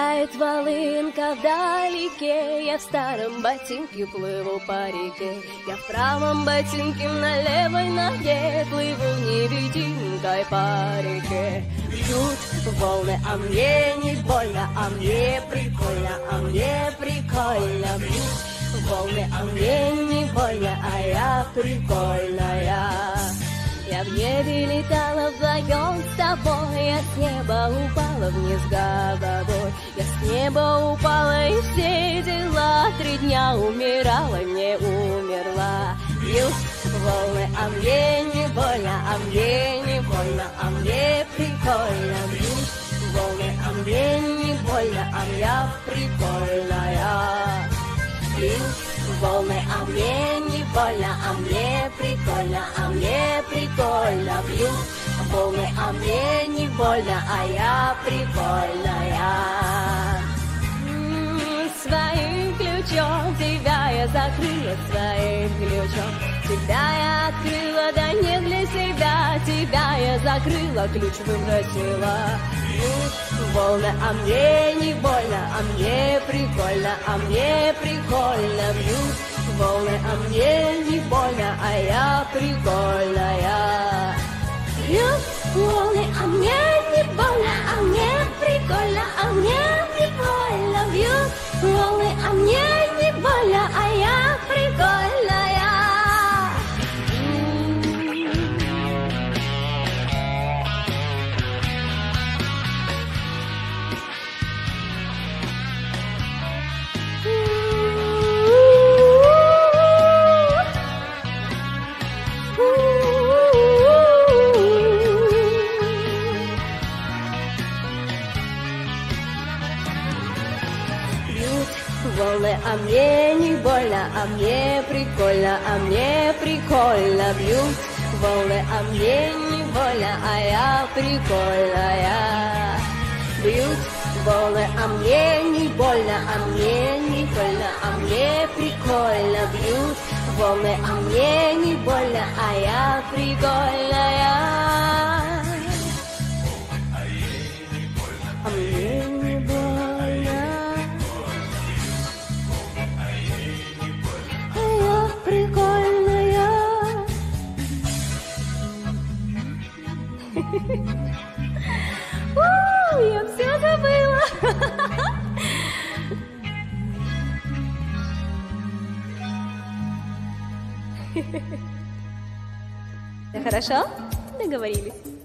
Играет волынка вдалеке. Я в старом ботинке плыву по реке. Я в правом ботинке на левой ноге. Плыву невидимкой по реке. Бьют волны, а мне не больно А мне прикольно, а мне прикольно. Бьют волны, а мне не больно А я прикольная. Я в небе летала вдвоем с тобой, Я с неба упала вниз головой. Я с неба упала и все дела, Три дня умирала, не умерла. Бьют волны, а мне не больно, а мне не больно, а мне прикольно. Бьют волны, а мне не больно, а я прикольная. Бьют волны, а мне не больно, а мне прикольно, а мне прикольно бьют волны, а мне не больно, а я прикольная. Своим ключом тебя я закрыла, своим ключом тебя я открыла, да не для себя, тебя я закрыла, ключ выбросила. волны, а мне не больно, а мне прикольно, а мне прикольно бьют волны, а мне не больно, а я прикольная. Волны, а мне не больно, а мне прикольно, а мне прикольно бьют волны, а мне не больно, а я прикольная. Бьют волны, а мне не больно, а мне не больно, а мне прикольно бьют волны, а мне не больно, а я прикольная. Я все забыла. Хорошо? Договорились.